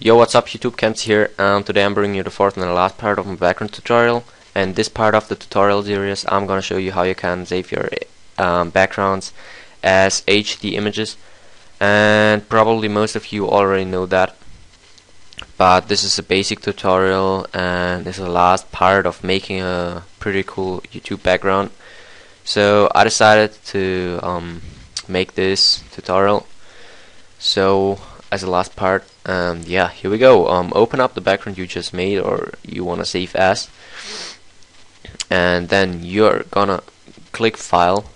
Yo what's up YouTube? Kamtz here and today I'm bringing you the fourth and the last part of my background tutorial. And this part of the tutorial series I'm gonna show you how you can save your um, backgrounds as HD images. And probably most of you already know that but this is a basic tutorial and this is the last part of making a pretty cool YouTube background. So I decided to um, make this tutorial. So as the last part um, yeah here we go. Um, open up the background you just made or you want to save as. And then you're gonna click file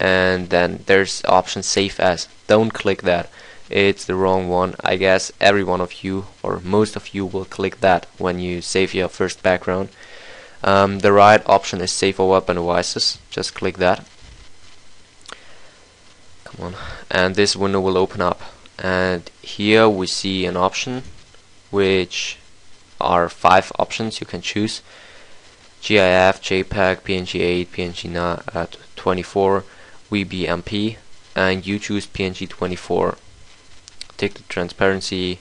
and then there's option save as. Don't click that. It's the wrong one. I guess every one of you or most of you will click that when you save your first background. Um, the right option is save for web and devices. Just click that. Come on. And this window will open up and here we see an option which are five options you can choose GIF, JPEG, PNG8, PNG uh, 24, WBMP, and you choose PNG24. Take the transparency,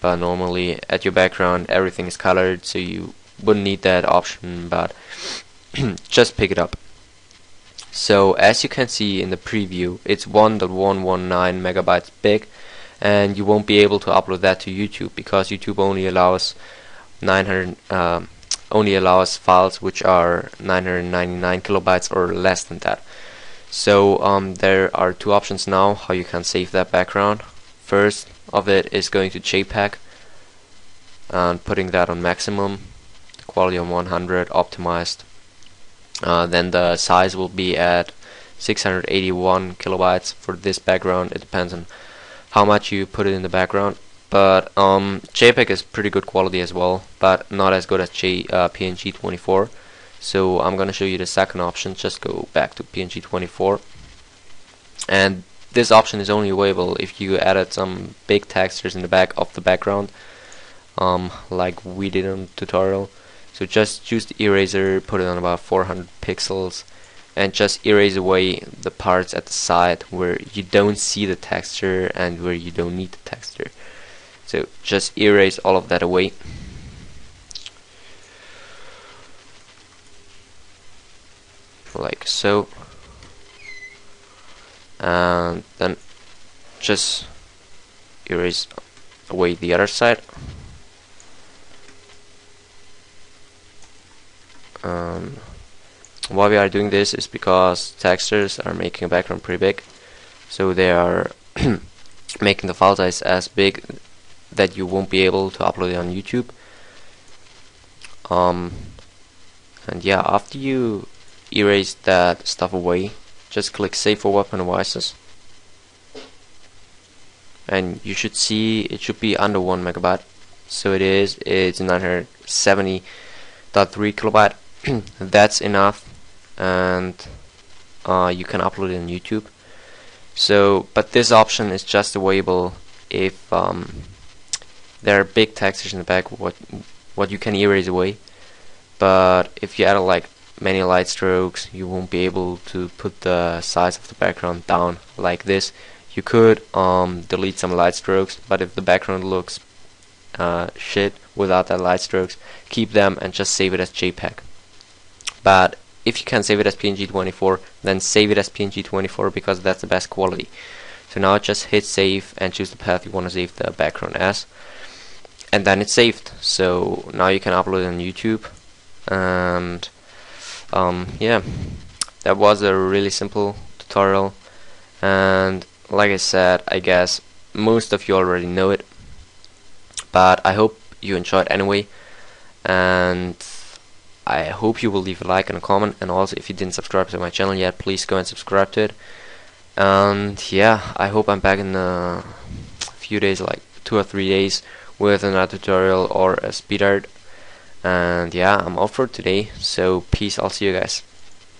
but normally at your background everything is colored, so you wouldn't need that option, but just pick it up. So as you can see in the preview, it's 1.119 megabytes big, and you won't be able to upload that to YouTube because YouTube only allows 900 um, only allows files which are 999 kilobytes or less than that. So um, there are two options now how you can save that background. First of it is going to JPEG and putting that on maximum, quality on 100 optimized. Uh, then the size will be at 681 kilobytes for this background. It depends on how much you put it in the background but um, JPEG is pretty good quality as well but not as good as J, uh, PNG 24 so I'm gonna show you the second option just go back to PNG 24 and this option is only available if you added some big textures in the back of the background um, like we did in tutorial. So just choose the eraser put it on about 400 pixels and just erase away the parts at the side where you don't see the texture and where you don't need the texture. So just erase all of that away. Like so. And then just erase away the other side. Um, why we are doing this is because textures are making a background pretty big. So they are making the file size as big that you won't be able to upload it on YouTube. Um, and yeah after you erase that stuff away just click save for and devices. And you should see it should be under 1 megabyte. So it is it's 970.3 kilobyte. That's enough and uh, you can upload it on YouTube. So, but this option is just available if um, there are big textures in the back, what what you can erase away. But if you add like many light strokes, you won't be able to put the size of the background down like this. You could um, delete some light strokes, but if the background looks uh, shit without that light strokes, keep them and just save it as JPEG. But if you can save it as PNG24 then save it as PNG24 because that's the best quality. So now just hit save and choose the path you want to save the background as. And then it's saved. So now you can upload it on YouTube. And um, yeah. That was a really simple tutorial. And like I said I guess most of you already know it. But I hope you enjoyed anyway. And I hope you will leave a like and a comment and also if you didn't subscribe to my channel yet please go and subscribe to it. And yeah I hope I'm back in a few days like two or three days with another tutorial or a speed art. And yeah I'm off for today so peace. I'll see you guys